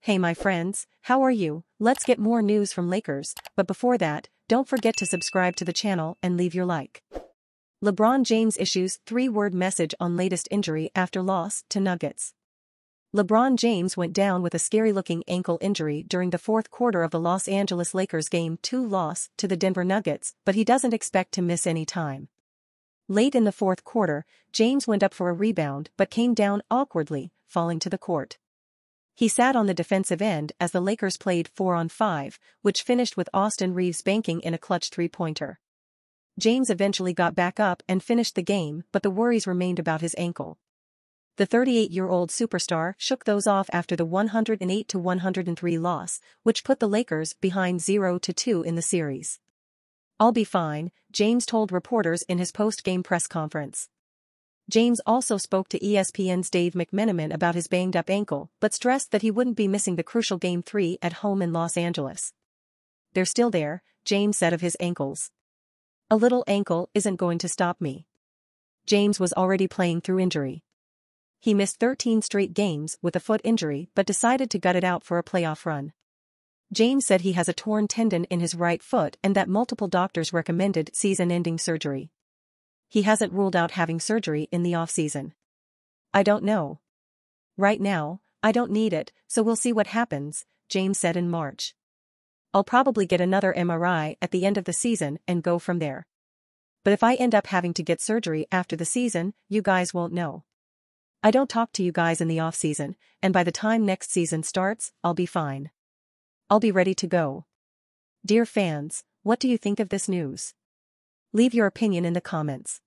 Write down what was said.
Hey my friends, how are you? Let's get more news from Lakers, but before that, don't forget to subscribe to the channel and leave your like. LeBron James issues three-word message on latest injury after loss to Nuggets. LeBron James went down with a scary-looking ankle injury during the fourth quarter of the Los Angeles Lakers Game 2 loss to the Denver Nuggets, but he doesn't expect to miss any time. Late in the fourth quarter, James went up for a rebound but came down awkwardly, falling to the court. He sat on the defensive end as the Lakers played 4 on 5, which finished with Austin Reaves banking in a clutch three-pointer. James eventually got back up and finished the game but the worries remained about his ankle. The 38-year-old superstar shook those off after the 108-103 loss, which put the Lakers behind 0-2 in the series. I'll be fine, James told reporters in his post-game press conference. James also spoke to ESPN's Dave McMenamin about his banged-up ankle but stressed that he wouldn't be missing the crucial Game 3 at home in Los Angeles. They're still there, James said of his ankles. A little ankle isn't going to stop me. James was already playing through injury. He missed 13 straight games with a foot injury but decided to gut it out for a playoff run. James said he has a torn tendon in his right foot and that multiple doctors recommended season-ending surgery. He hasn't ruled out having surgery in the offseason. I don't know. Right now, I don't need it, so we'll see what happens, James said in March. I'll probably get another MRI at the end of the season and go from there. But if I end up having to get surgery after the season, you guys won't know. I don't talk to you guys in the off-season, and by the time next season starts, I'll be fine. I'll be ready to go. Dear fans, what do you think of this news? Leave your opinion in the comments.